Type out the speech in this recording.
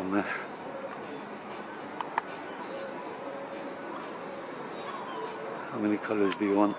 Oh man. How many colours do you want?